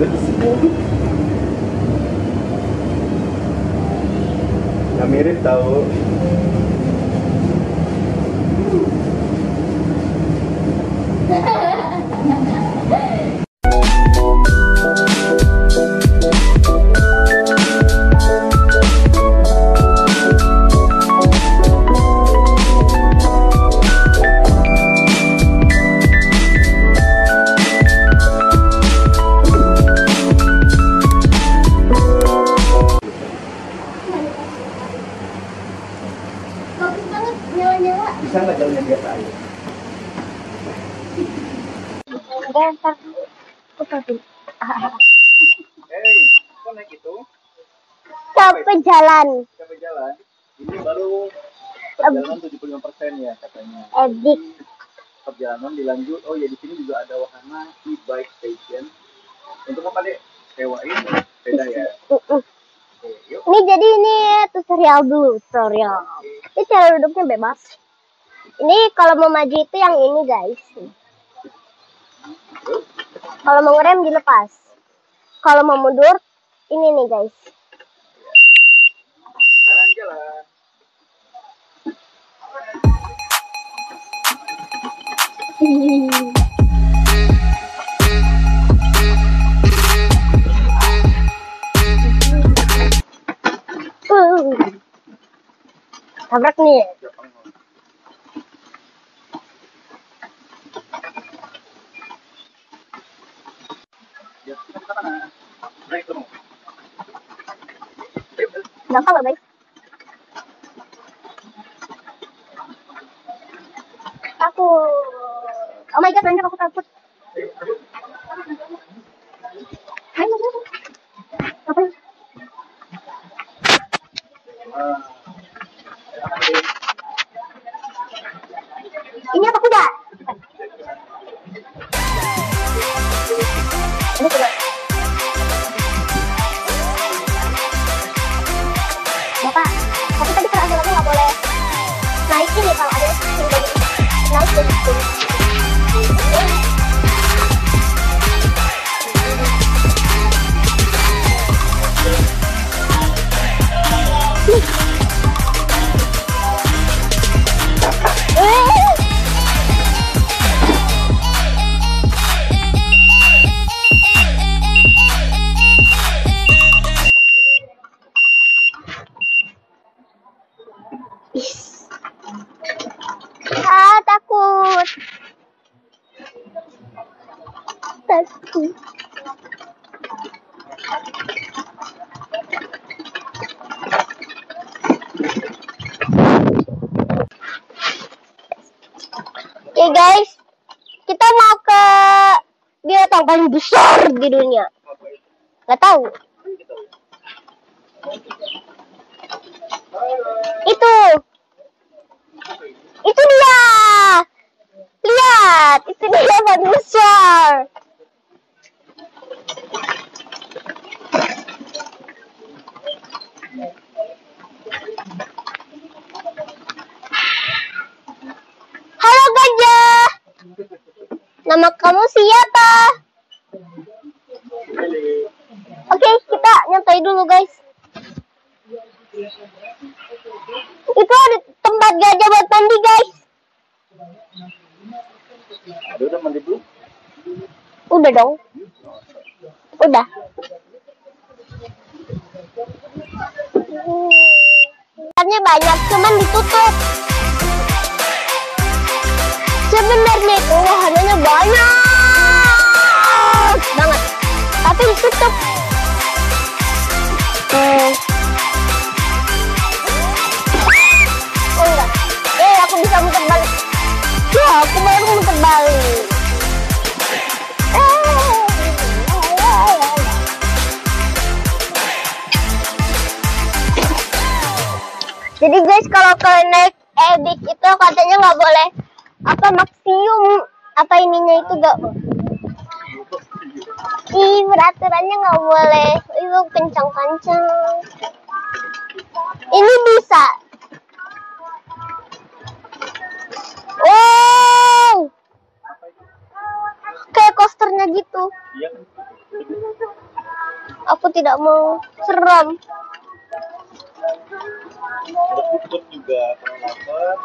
Nggak mirip tahu. Enggak, ntar dulu. Tapi Hei, kok naik itu? capek jalan. Capek jalan. Ini baru perjalanan 75 persen ya katanya. Edik. Perjalanan dilanjut. Oh ya di sini juga ada wahana e-bike station. Untuk apa deh? Sewain sepeda ya. Yuk. Ini jadi ini tutorial dulu, tutorial. Ini cara duduknya bebas. Ini kalau mau maju itu yang ini guys. Kalau mau ngerem dilepas. Kalau mau mundur, ini nih guys. Jalan-jalan. Tabrak nih. Jepang. Ya, kita ke mana? Naik dong. Yuk, Gampang gak guys? Aku Oh my god, nanti aku takut. Ini apa kuda? Oke guys, kita mau ke binatang paling besar di dunia. Gak tahu. Itu. Itu dia. Lihat, itu dia paling besar. Kamu siapa? Oke, kita nyantai dulu guys. Itu ada tempat gajah buat mandi guys. Udah mandi dulu? Udah dong. Udah. Sebenarnya banyak, cuman ditutup. Sebenarnya itu wahananya banyak Jadi guys kalau kalian naik edik itu katanya nggak boleh apa maksimum apa ininya itu gak Ih, peraturannya nggak boleh itu kencang-kencang. Ini bisa. Wow, kayak coasternya gitu. Iya? Aku tidak mau seram. Tutup juga kalau lapar.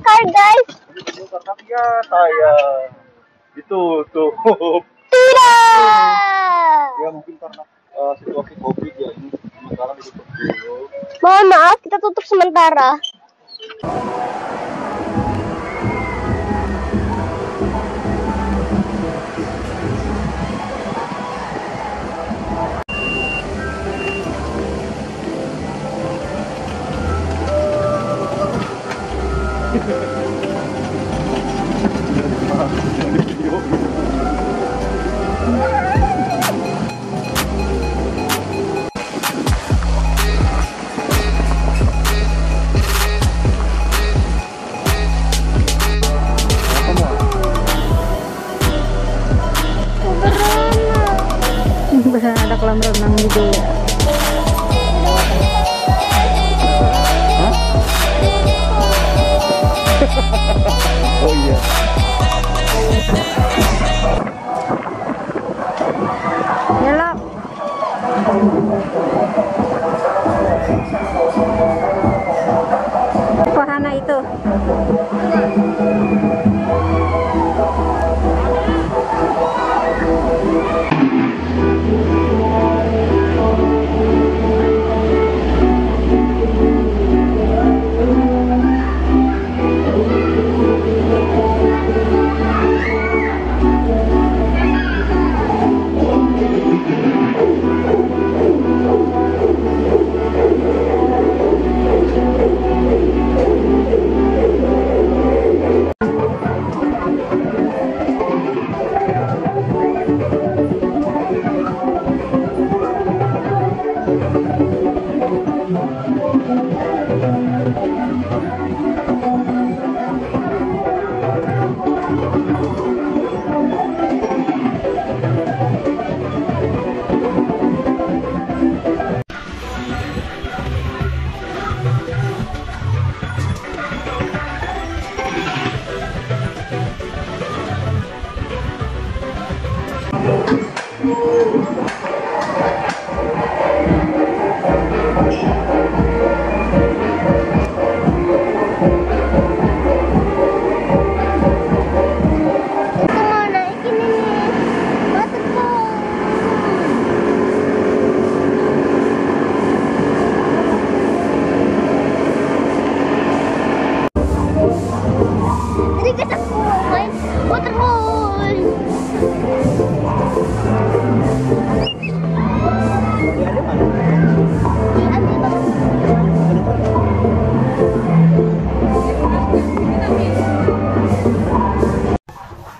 Car guys. karena ya saya ditutup. Tidak. ya mungkin karena eh, situasi covid ya ini sementara ditutup dulu. Mohon maaf, kita tutup sementara.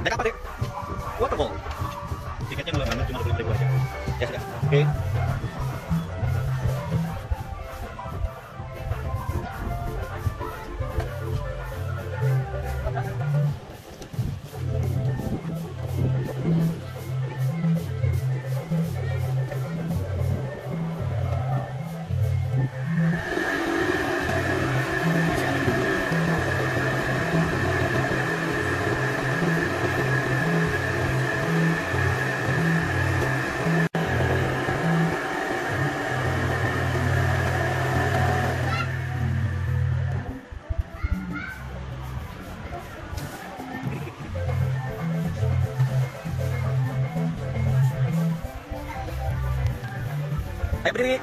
Naik apa deh? Waterfall. Tiketnya cuma dua ribu aja. Ya sudah. Oke. Ayo library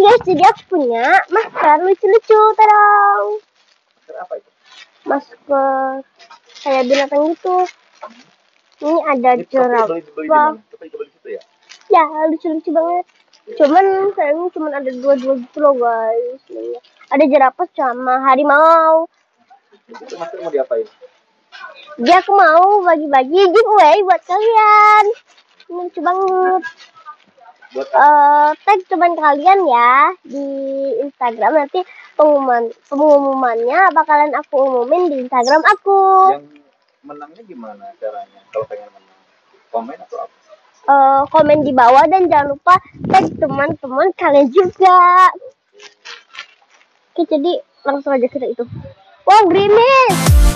guys, jadi aku punya masker lucu-lucu, terong. Masker apa itu? Masker kayak binatang gitu. Ini ada jerapah. ya? Ya, lucu-lucu banget. Cuman sayangnya cuman ada dua-dua gitu loh guys. Ada jerapah sama harimau. Itu masker mau diapain? Jadi aku mau bagi-bagi giveaway buat kalian. Lucu banget. Buat eh tag teman kalian ya di Instagram nanti pengumuman pengumumannya bakalan aku umumin di Instagram aku. yang menangnya gimana caranya? Kalau pengen menang, komen atau apa? Eh, komen di bawah dan jangan lupa tag teman-teman kalian juga. Oke, jadi langsung aja kita itu. Wow, gerimis.